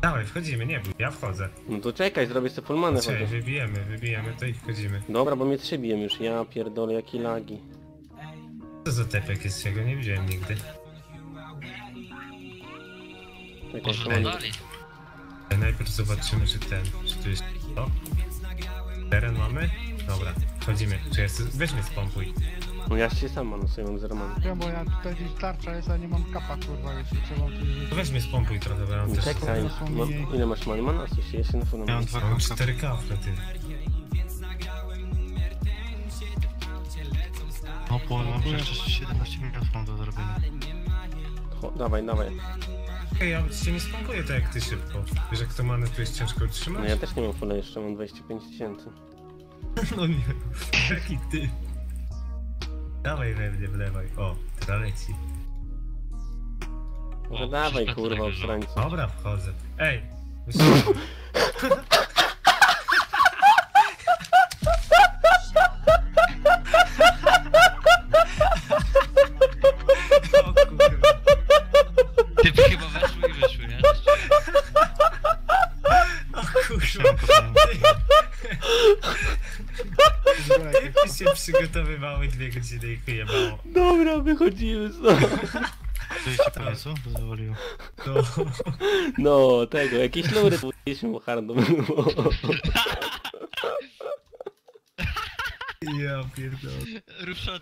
Dawaj, wchodzimy, nie bój, ja wchodzę. No to czekaj, zrobię sobie full manę Czekaj, chociaż. wybijemy, wybijemy, to i wchodzimy. Dobra, bo mnie trzybiję już, ja pierdolę, jakie lagi. Co za tepek jest, czego nie widziałem nigdy. Czekaj, Może dodali. Najpierw zobaczymy, czy ten, czy tu jest to. Teren mamy? Dobra, wchodzimy. Czy jest, weź mnie spompuj. No ja się sam mam, sobie mam zero man. Wiem, bo ja tutaj gdzieś tarcza jest, a nie mam kapa kurwa jeszcze trzeba tu weź mnie spompuj trochę, bo ja mam też... Czekaj, no, ile masz many? Mana? Coś jest na full Ja mam manę. dwa Mam kąty. 4 kafle, ty. No po, mam przecież 17 minut mam do zrobienia. Cho- Dawaj, dawaj. Ej, ja cię nie spompuję tak jak ty szybko. Wiesz jak to manę tu jest ciężko No utrzymać? ja też nie mam fulla jeszcze, mam 25 tysięcy. No nie, jaki ty. Dawaj we mnie, wlewaj. O, teraz Może O, dawaj kurwa, tak obstrańcu. Dobra, wchodzę. Ej! O kurwa. Typy chyba weszły i wyszły, nie? O kurwa. Się przygotowywały dwie godziny i chyjebało. Dobra, wychodzimy stąd. To ci pomysł? Pozwolił. No. No, tego, jakieś lury bo hardo było. Ja pierdolę. Ruszota.